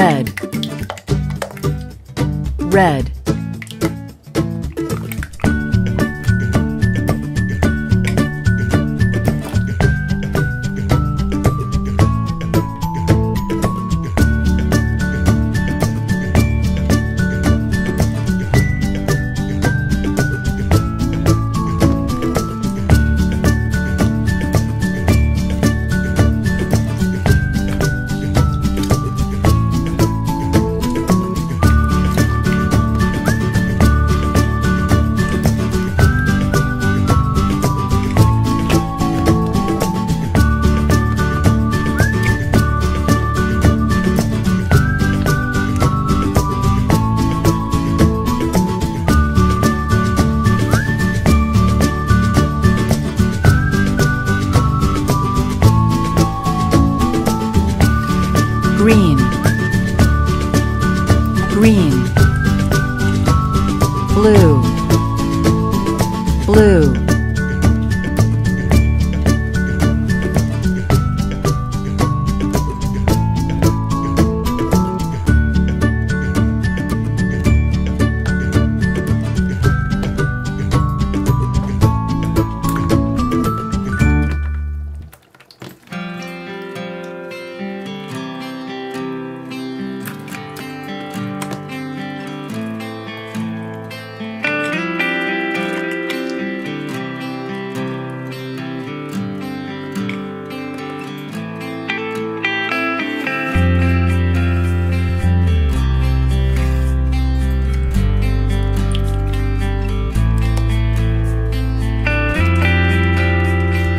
Red. Red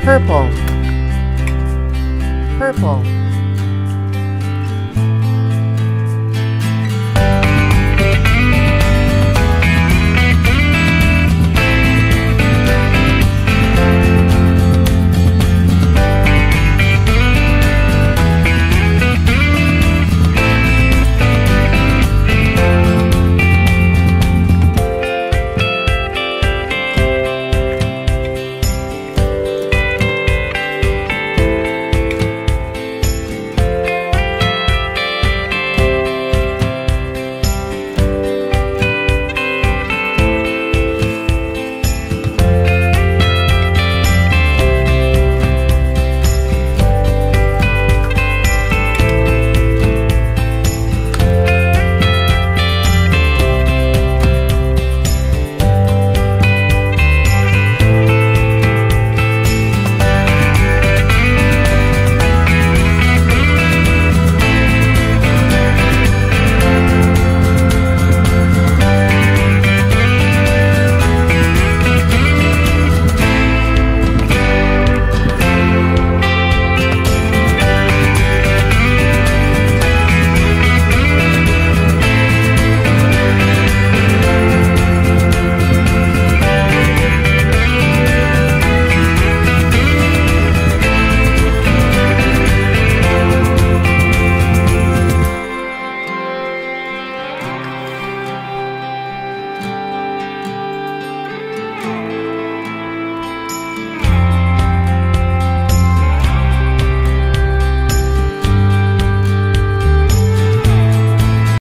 purple. Purple